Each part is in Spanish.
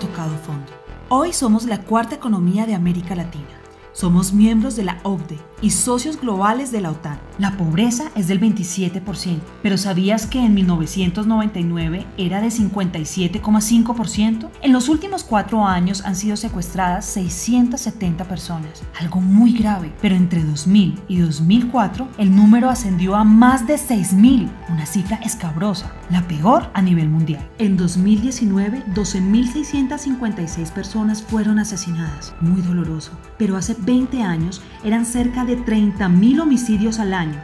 tocado fondo. Hoy somos la cuarta economía de América Latina. Somos miembros de la OCDE y socios globales de la OTAN. La pobreza es del 27%, pero ¿sabías que en 1999 era de 57,5%? En los últimos cuatro años han sido secuestradas 670 personas, algo muy grave, pero entre 2000 y 2004 el número ascendió a más de 6.000, una cifra escabrosa, la peor a nivel mundial. En 2019, 12.656 personas fueron asesinadas, muy doloroso, pero hace 20 años eran cerca de 30.000 homicidios al año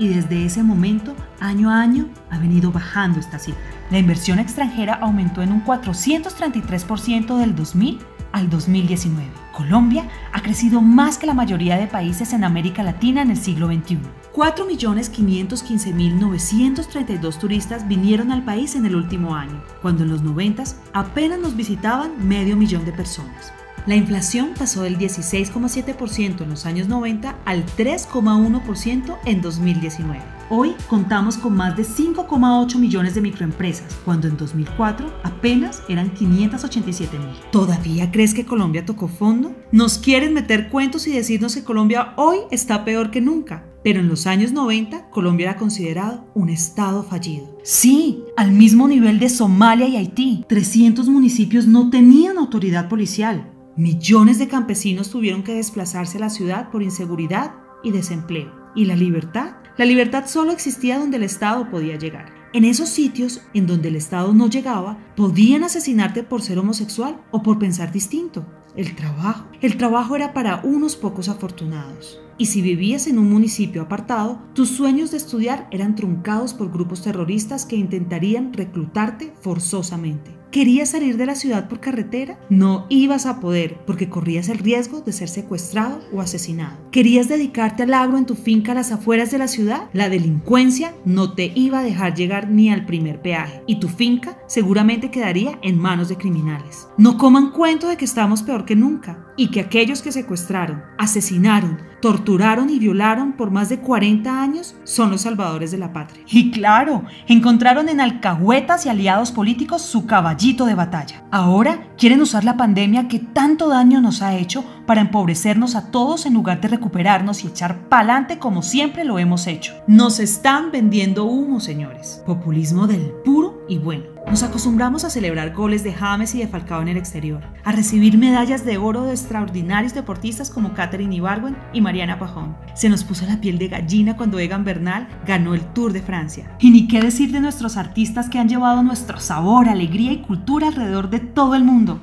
y desde ese momento, año a año, ha venido bajando esta cifra. La inversión extranjera aumentó en un 433% del 2000 al 2019. Colombia ha crecido más que la mayoría de países en América Latina en el siglo XXI. 4.515.932 turistas vinieron al país en el último año, cuando en los 90 apenas nos visitaban medio millón de personas. La inflación pasó del 16,7% en los años 90 al 3,1% en 2019. Hoy contamos con más de 5,8 millones de microempresas, cuando en 2004 apenas eran 587 mil. ¿Todavía crees que Colombia tocó fondo? Nos quieren meter cuentos y decirnos que Colombia hoy está peor que nunca. Pero en los años 90, Colombia era considerado un estado fallido. Sí, al mismo nivel de Somalia y Haití. 300 municipios no tenían autoridad policial. Millones de campesinos tuvieron que desplazarse a la ciudad por inseguridad y desempleo. ¿Y la libertad? La libertad solo existía donde el Estado podía llegar. En esos sitios en donde el Estado no llegaba, podían asesinarte por ser homosexual o por pensar distinto. El trabajo. El trabajo era para unos pocos afortunados. Y si vivías en un municipio apartado, tus sueños de estudiar eran truncados por grupos terroristas que intentarían reclutarte forzosamente. ¿Querías salir de la ciudad por carretera? No ibas a poder porque corrías el riesgo de ser secuestrado o asesinado. ¿Querías dedicarte al agro en tu finca a las afueras de la ciudad? La delincuencia no te iba a dejar llegar ni al primer peaje y tu finca seguramente quedaría en manos de criminales. No coman cuento de que estamos peor que nunca y que aquellos que secuestraron, asesinaron, torturaron y violaron por más de 40 años son los salvadores de la patria. Y claro, encontraron en alcahuetas y aliados políticos su caballito de batalla. Ahora quieren usar la pandemia que tanto daño nos ha hecho para empobrecernos a todos en lugar de recuperarnos y echar pa'lante como siempre lo hemos hecho. Nos están vendiendo humo, señores. Populismo del puro y bueno. Nos acostumbramos a celebrar goles de James y de Falcao en el exterior, a recibir medallas de oro de extraordinarios deportistas como Katherine Ibargüen y Mariana Pajón. Se nos puso la piel de gallina cuando Egan Bernal ganó el Tour de Francia. Y ni qué decir de nuestros artistas que han llevado nuestro sabor, alegría y cultura alrededor de todo el mundo.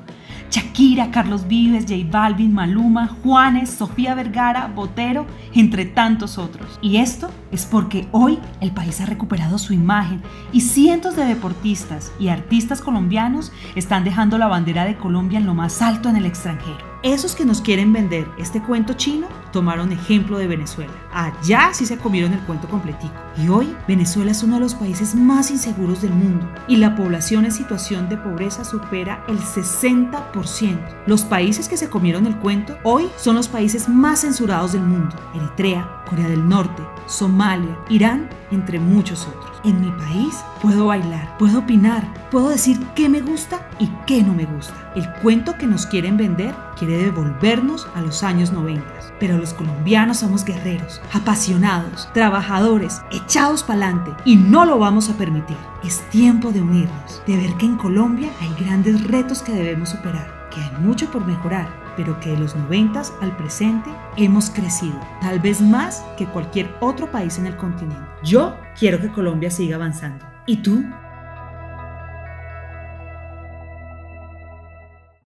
Shakira, Carlos Vives, J Balvin, Maluma, Juanes, Sofía Vergara, Botero, entre tantos otros. Y esto es porque hoy el país ha recuperado su imagen y cientos de deportistas y artistas colombianos están dejando la bandera de Colombia en lo más alto en el extranjero. Esos que nos quieren vender este cuento chino tomaron ejemplo de Venezuela. Allá sí se comieron el cuento completico. Y hoy Venezuela es uno de los países más inseguros del mundo y la población en situación de pobreza supera el 60%. Los países que se comieron el cuento hoy son los países más censurados del mundo. Eritrea, Corea del Norte, Somalia, Irán, entre muchos otros. En mi país puedo bailar, puedo opinar, puedo decir qué me gusta y qué no me gusta. El cuento que nos quieren vender quiere devolvernos a los años 90. Pero los colombianos somos guerreros, apasionados, trabajadores, echados para adelante y no lo vamos a permitir. Es tiempo de unirnos, de ver que en Colombia hay grandes retos que debemos superar, que hay mucho por mejorar, pero que de los 90 al presente hemos crecido, tal vez más que cualquier otro país en el continente. Yo quiero que Colombia siga avanzando. ¿Y tú?